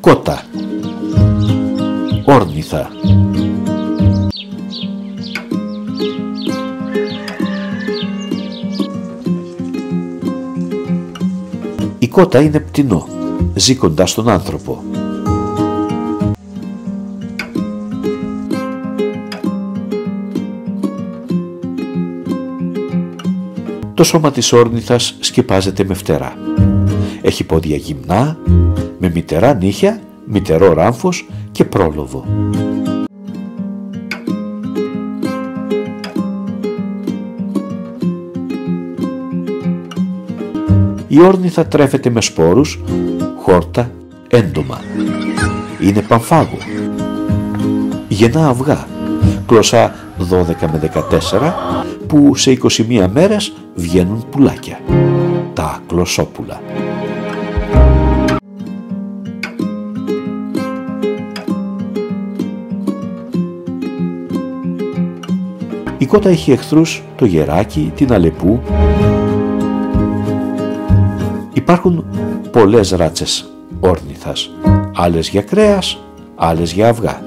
Κότα Όρνηθα Η κότα είναι πτηνό, ζει κοντά στον άνθρωπο. Το σώμα της όρνηθας σκεπάζεται με φτερά. Έχει πόδια γυμνά, με μητερά νύχια, μητερό ράμφος και πρόλοβο. Η όρνηθα τρέφεται με σπόρους, χόρτα, έντομα. Είναι πανφάγο. Γεννά αυγά, κλωσά 12 με 14, που σε 21 μέρες βγαίνουν πουλάκια. Τα κλωσόπουλα. Η κότα έχει εχθρούς το γεράκι, την αλεπού. Υπάρχουν πολλές ράτσες όρνηθας, άλλες για κρέας, άλλες για αυγά.